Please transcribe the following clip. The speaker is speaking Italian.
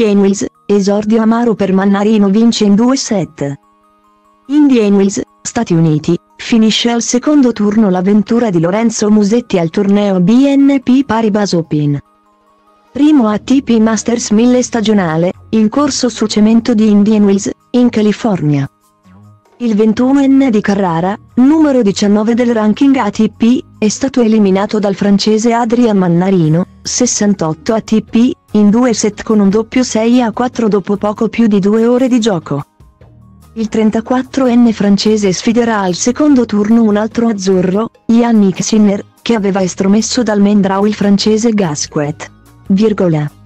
Indian Wells, esordio amaro per Mannarino vince in due set. Indian Wells, Stati Uniti, finisce al secondo turno l'avventura di Lorenzo Musetti al torneo BNP Paribas Open. Primo ATP Masters 1000 stagionale, in corso su cemento di Indian Wells, in California. Il 21enne di Carrara, numero 19 del ranking ATP, è stato eliminato dal francese Adrian Mannarino, 68 ATP, in due set con un doppio 6 a 4 dopo poco più di due ore di gioco. Il 34enne francese sfiderà al secondo turno un altro azzurro, Yannick Sinner, che aveva estromesso dal main draw il francese Gasquet. Virgola.